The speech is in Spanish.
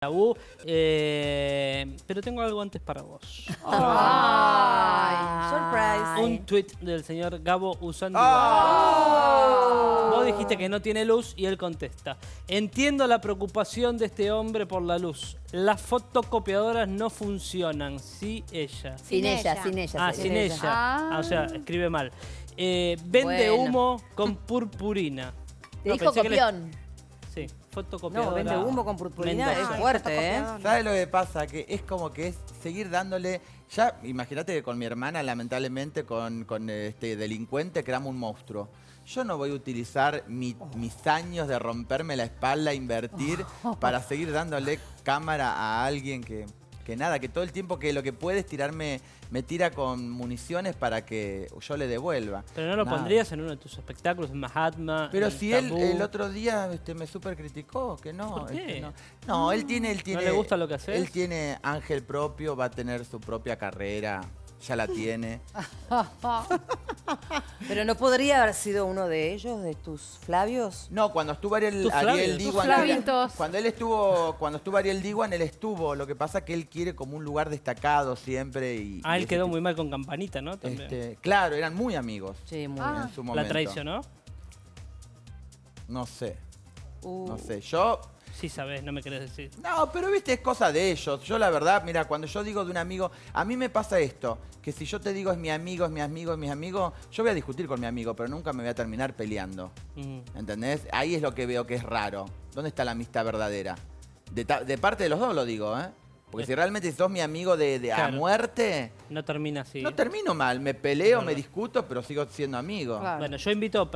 Tabú, eh, pero tengo algo antes para vos. Ay, surprise. Un tweet del señor Gabo Usandi. Oh. Vos dijiste que no tiene luz y él contesta. Entiendo la preocupación de este hombre por la luz. Las fotocopiadoras no funcionan. Sí, ella. Sin ella, sin ella. Ah, sin ella. Ah, o sea, escribe mal. Eh, vende Bueno. humo con purpurina. Te No, dijo pensé que le- copión. Fotocopiadora. No, vende humo con purpurina, Mendoza. es fuerte, ¿eh? ¿Sabes lo que pasa? Que es como que es seguir dándole. Ya, imagínate que con mi hermana, lamentablemente, con, con este delincuente, creamos un monstruo. Yo no voy a utilizar mi- mis años de romperme la espalda, invertir, para seguir dándole cámara a alguien que, que nada, que todo el tiempo que lo que puede es tirarme, me tira con municiones para que yo le devuelva. Pero no lo Nada. pondrías en uno de tus espectáculos, en Mahatma. Pero en si él Tabú. el otro día este, me super criticó, que no. ¿Por qué? este, no. No, él tiene, él tiene. le gusta lo que haces? Él tiene ángel propio, va a tener su propia carrera, ya la tiene. Pero no podría haber sido uno de ellos, de tus Flavios. No, cuando estuvo Ariel, Ariel. Diwan, cuando él estuvo, cuando estuvo Ariel Diwan, él estuvo. Lo que pasa es que él quiere como un lugar destacado siempre y. Ah, y él quedó tipo- muy mal con Campanita, ¿no? También. Este, claro, eran muy amigos Sí, muy Ah. en su la momento. traicionó. No sé, Uh, no sé. Yo Sí sabés, no me querés decir. No, pero viste, es cosa de ellos. Yo la verdad, mira, cuando yo digo de un amigo, a mí me pasa esto, que si yo te digo es mi amigo, es mi amigo, es mi amigo, yo voy a discutir con mi amigo, pero nunca me voy a terminar peleando. Mm. ¿Entendés? Ahí es lo que veo que es raro. ¿Dónde está la amistad verdadera? De, parte de los dos lo digo, ¿eh? Porque si realmente sos mi amigo de, de a muerte, No termina así. no termino mal. Me peleo, me discuto, pero sigo siendo amigo. Claro. Bueno, yo invito